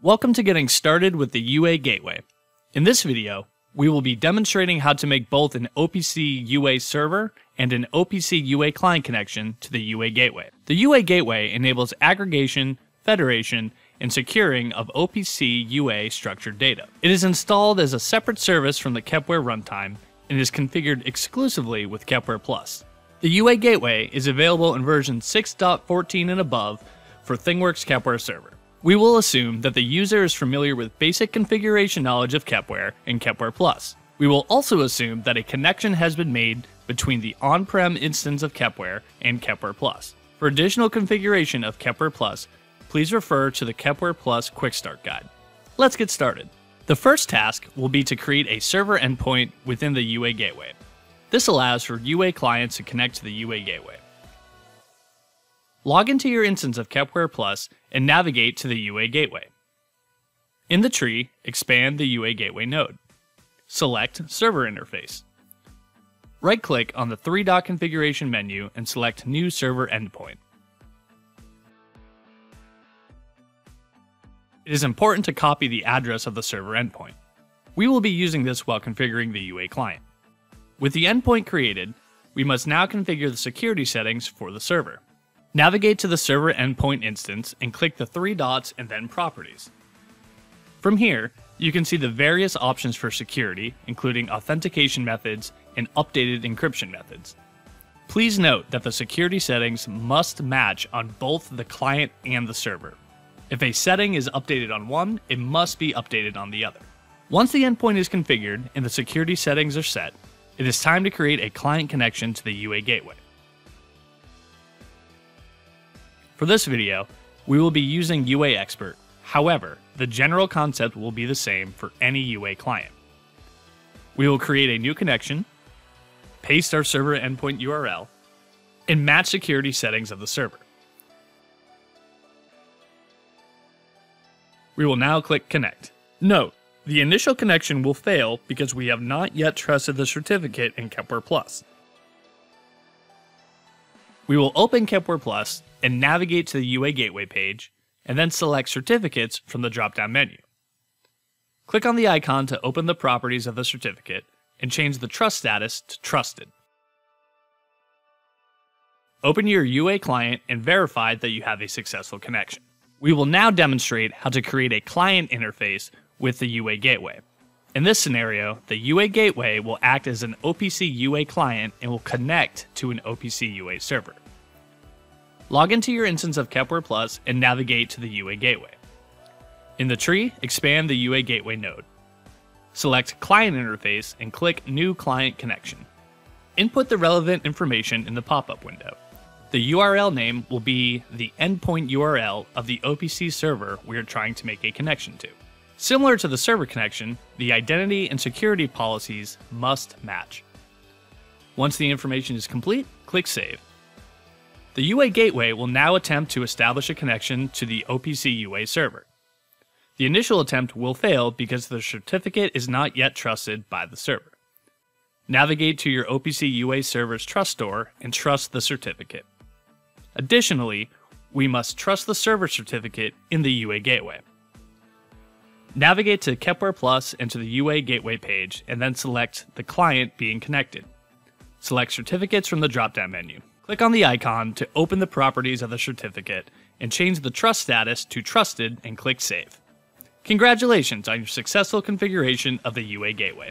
Welcome to getting started with the UA Gateway. In this video, we will be demonstrating how to make both an OPC UA server and an OPC UA client connection to the UA Gateway. The UA Gateway enables aggregation, federation, and securing of OPC UA structured data. It is installed as a separate service from the Kepware runtime and is configured exclusively with Kepware Plus. The UA Gateway is available in version 6.14 and above for ThingWorx Kepware Server. We will assume that the user is familiar with basic configuration knowledge of Kepware and Kepware Plus. We will also assume that a connection has been made between the on-prem instance of Kepware and Kepware Plus. For additional configuration of Kepware Plus, please refer to the Kepware Plus Quick Start Guide. Let's get started. The first task will be to create a server endpoint within the UA Gateway. This allows for UA clients to connect to the UA Gateway. Log into your instance of Kepware Plus and navigate to the UA Gateway. In the tree, expand the UA Gateway node. Select Server Interface. Right-click on the three-dot configuration menu and select New Server Endpoint. It is important to copy the address of the server endpoint. We will be using this while configuring the UA client. With the endpoint created, we must now configure the security settings for the server. Navigate to the server endpoint instance and click the three dots and then Properties. From here, you can see the various options for security, including authentication methods and updated encryption methods. Please note that the security settings must match on both the client and the server. If a setting is updated on one, it must be updated on the other. Once the endpoint is configured and the security settings are set, it is time to create a client connection to the UA gateway. For this video, we will be using UA Expert. However, the general concept will be the same for any UA client. We will create a new connection, paste our server endpoint URL, and match security settings of the server. We will now click Connect. Note, the initial connection will fail because we have not yet trusted the certificate in Kepware Plus. We will open Kepware Plus and navigate to the UA Gateway page, and then select Certificates from the drop-down menu. Click on the icon to open the properties of the certificate and change the trust status to Trusted. Open your UA client and verify that you have a successful connection. We will now demonstrate how to create a client interface with the UA Gateway. In this scenario, the UA Gateway will act as an OPC UA client and will connect to an OPC UA server. Log into your instance of Kepware Plus and navigate to the UA Gateway. In the tree, expand the UA Gateway node. Select Client Interface and click New Client Connection. Input the relevant information in the pop-up window. The URL name will be the endpoint URL of the OPC server we are trying to make a connection to. Similar to the server connection, the identity and security policies must match. Once the information is complete, click Save. The UA Gateway will now attempt to establish a connection to the OPC UA server. The initial attempt will fail because the certificate is not yet trusted by the server. Navigate to your OPC UA server's trust store and trust the certificate. Additionally, we must trust the server certificate in the UA Gateway. Navigate to Kepware Plus and to the UA Gateway page, and then select the client being connected. Select Certificates from the drop-down menu. Click on the icon to open the properties of the certificate and change the trust status to trusted and click save. Congratulations on your successful configuration of the UA Gateway.